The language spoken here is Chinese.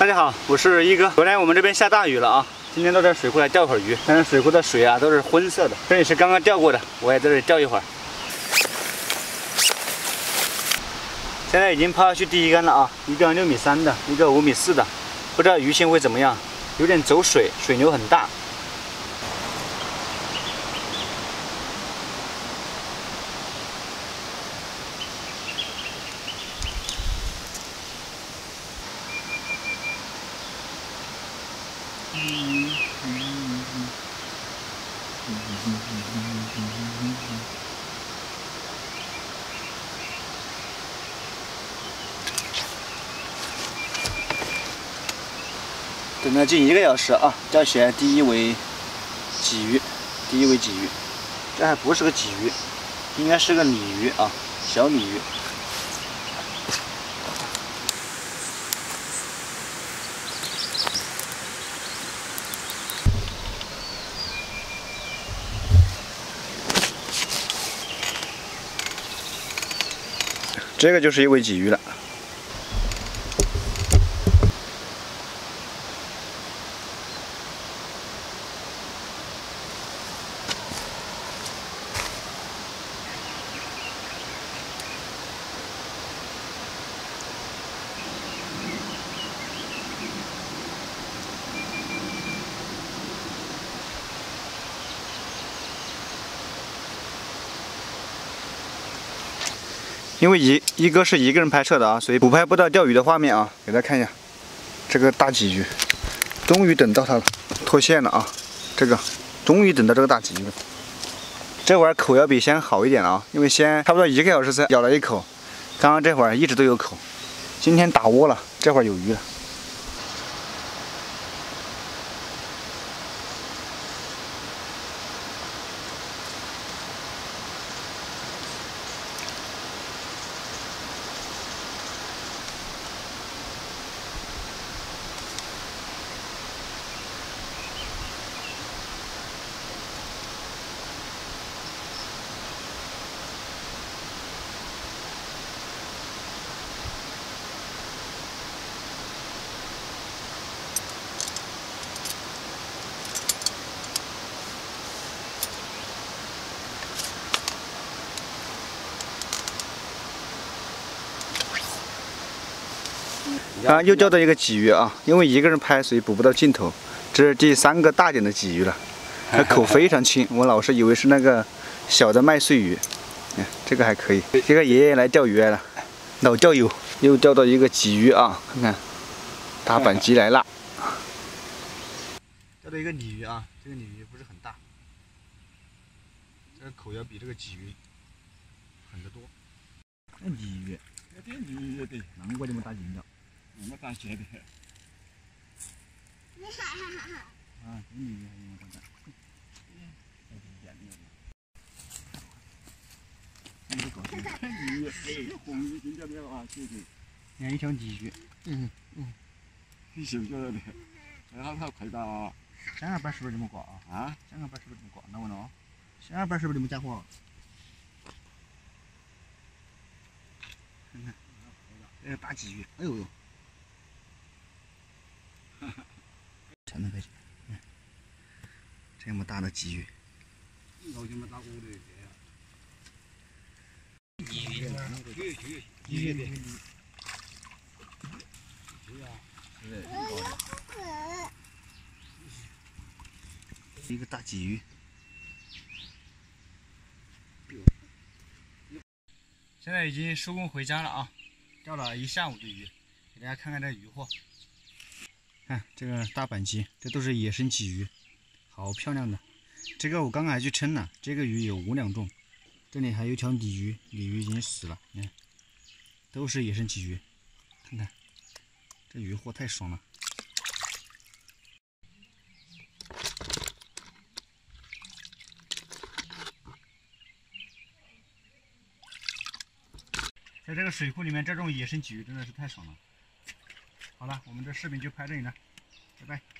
大家好，我是一哥。昨天我们这边下大雨了啊，今天到这水库来钓会儿鱼。但是水库的水啊都是昏色的，这里是刚刚钓过的，我也在这里钓一会儿。现在已经抛下去第一杆了啊，一个六米三的，一个五米四的，不知道鱼性会怎么样，有点走水，水流很大。等了近一个小时啊，钓起来第一尾鲫鱼，第一尾鲫鱼，这还不是个鲫鱼，应该是个鲤鱼啊，小鲤鱼。这个就是一尾鲫鱼了。因为一一哥是一个人拍摄的啊，所以补拍不到钓鱼的画面啊。给大家看一下，这个大鲫鱼，终于等到它了脱线了啊！这个终于等到这个大鲫鱼了。这会儿口要比先好一点了啊，因为先差不多一个小时才咬了一口，刚刚这会儿一直都有口。今天打窝了，这会儿有鱼了。啊，又钓到一个鲫鱼啊！因为一个人拍，所以捕不到镜头。这是第三个大点的鲫鱼了，它口非常轻，我老是以为是那个小的麦穗鱼。看这个还可以。这个爷爷来钓鱼来了，老钓友又钓到一个鲫鱼啊！看看，打板鲫来了。钓到一个鲤鱼啊，这个鲤鱼不是很大，这个口要比这个鲫鱼狠得多。那鲤鱼，这鲤鱼对，难怪这么大劲的。那么大些的。你搞什么？鲤鱼，哎，红鱼今天没有啊，谢谢。你看一条嗯嗯，你晓不晓得的？哎，好好快到啊！香二板是不是这么挂啊？啊？香二板是不是这么挂？那问了，香二板是不是这么家伙？看看，这个大鲫鱼，哎呦呦！哈哈，才能开始，这么大的鲫鱼。老这么大锅的，鲫鱼，鲫鱼，鲫鱼的。对呀，一个大鲫鱼。现在已经收工回家了啊，钓了一下午的鱼，给大家看看这鱼货。看这个大板鲫，这都是野生鲫鱼，好漂亮的。这个我刚刚还去称了，这个鱼有五两重。这里还有一条鲤鱼，鲤鱼已经死了，你看，都是野生鲫鱼。看看，这鱼货太爽了。在这个水库里面，这种野生鲫鱼真的是太爽了。好了，我们这视频就拍这里了，拜拜。